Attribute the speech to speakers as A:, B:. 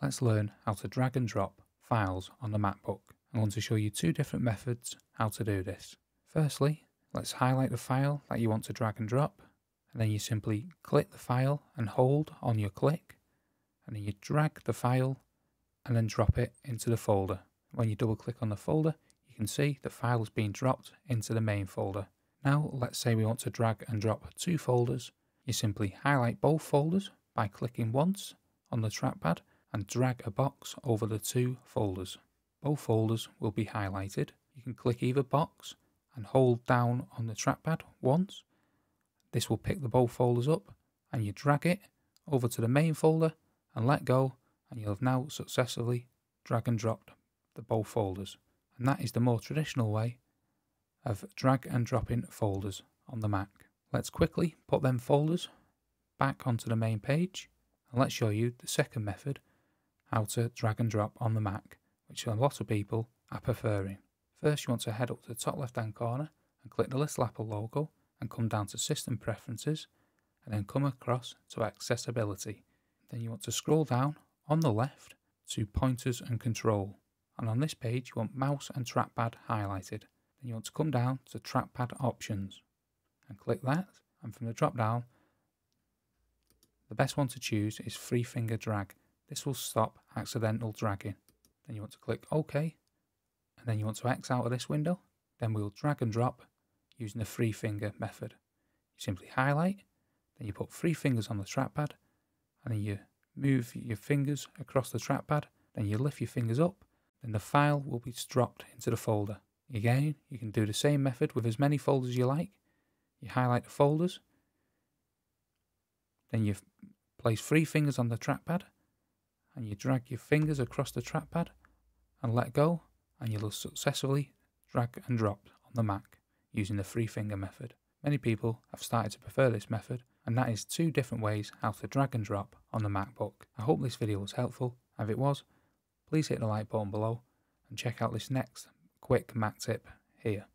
A: Let's learn how to drag and drop files on the MacBook. I'm going to show you two different methods how to do this. Firstly, let's highlight the file that you want to drag and drop and then you simply click the file and hold on your click and then you drag the file and then drop it into the folder. When you double click on the folder you can see the file is being dropped into the main folder. Now let's say we want to drag and drop two folders. You simply highlight both folders by clicking once on the trackpad and drag a box over the two folders. Both folders will be highlighted. You can click either box and hold down on the trackpad once. This will pick the both folders up and you drag it over to the main folder and let go and you'll have now successfully drag and dropped the both folders. And that is the more traditional way of drag and dropping folders on the Mac. Let's quickly put them folders back onto the main page and let's show you the second method how to drag and drop on the Mac, which a lot of people are preferring. First you want to head up to the top left hand corner and click the little Apple logo and come down to System Preferences and then come across to Accessibility. Then you want to scroll down on the left to Pointers and Control and on this page you want Mouse and Trackpad highlighted. Then you want to come down to Trackpad Options and click that and from the drop down the best one to choose is Three Finger Drag. This will stop accidental dragging. Then you want to click OK and then you want to X out of this window. Then we'll drag and drop using the three finger method. You simply highlight, then you put three fingers on the trackpad, and then you move your fingers across the trackpad, then you lift your fingers up, then the file will be dropped into the folder. Again, you can do the same method with as many folders you like. You highlight the folders, then you place three fingers on the trackpad, and you drag your fingers across the trackpad and let go, and you'll successfully drag and drop on the Mac using the three finger method. Many people have started to prefer this method and that is two different ways how to drag and drop on the MacBook. I hope this video was helpful if it was please hit the like button below and check out this next quick Mac tip here.